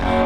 Bye.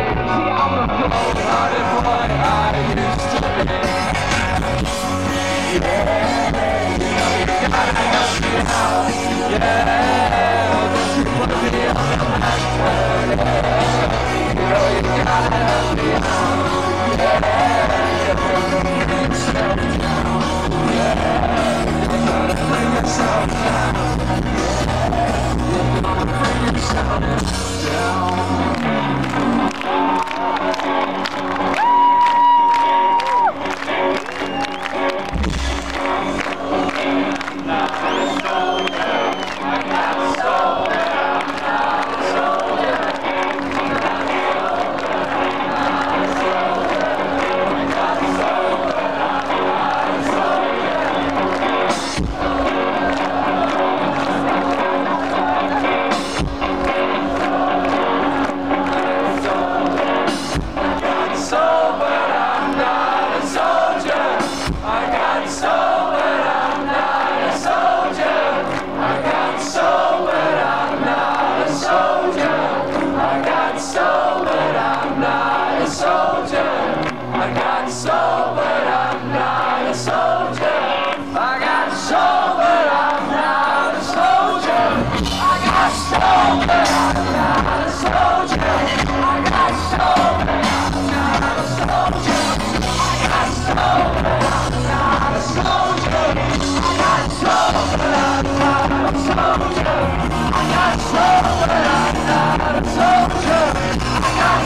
Yeah.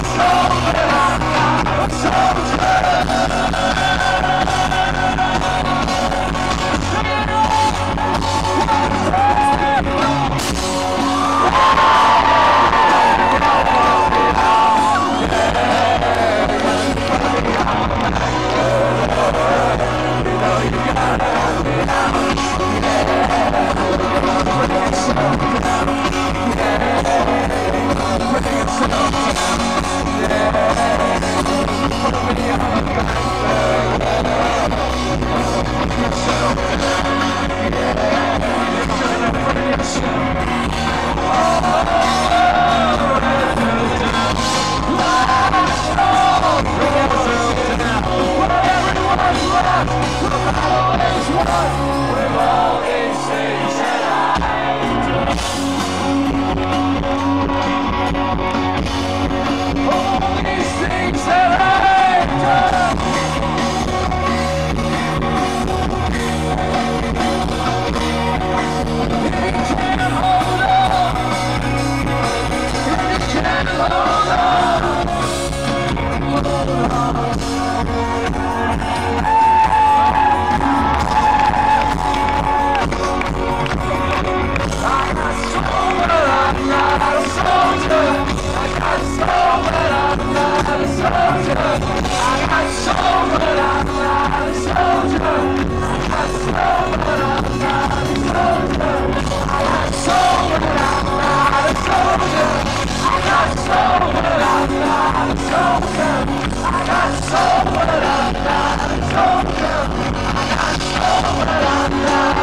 Show me 아 I'm so a. I got so what I. I got I'm